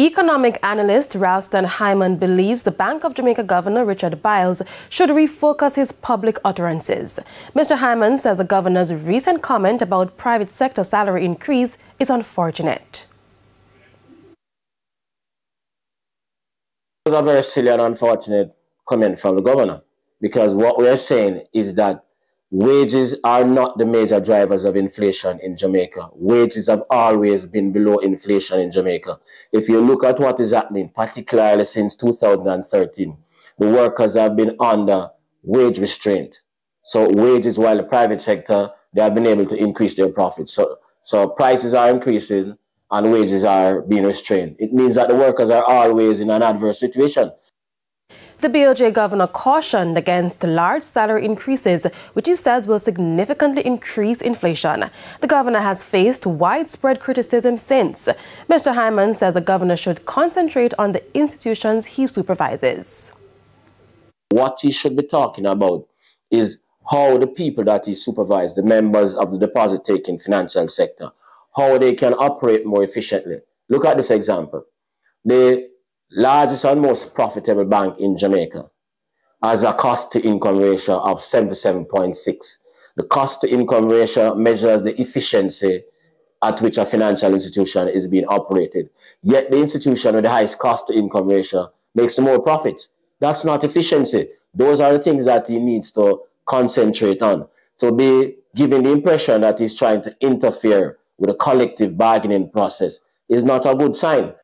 Economic analyst Ralston Hyman believes the Bank of Jamaica Governor Richard Byles should refocus his public utterances. Mr. Hyman says the governor's recent comment about private sector salary increase is unfortunate. It was a very silly and unfortunate comment from the governor because what we are saying is that Wages are not the major drivers of inflation in Jamaica. Wages have always been below inflation in Jamaica. If you look at what is happening, particularly since 2013, the workers have been under wage restraint. So wages, while the private sector, they have been able to increase their profits. So, so prices are increasing and wages are being restrained. It means that the workers are always in an adverse situation. The BOJ governor cautioned against large salary increases, which he says will significantly increase inflation. The governor has faced widespread criticism since. Mr. Hyman says the governor should concentrate on the institutions he supervises. What he should be talking about is how the people that he supervises, the members of the deposit-taking financial sector, how they can operate more efficiently. Look at this example. The largest and most profitable bank in Jamaica, has a cost to income ratio of 77.6. The cost to income ratio measures the efficiency at which a financial institution is being operated. Yet the institution with the highest cost to income ratio makes the more profit. That's not efficiency. Those are the things that he needs to concentrate on. To be giving the impression that he's trying to interfere with a collective bargaining process is not a good sign.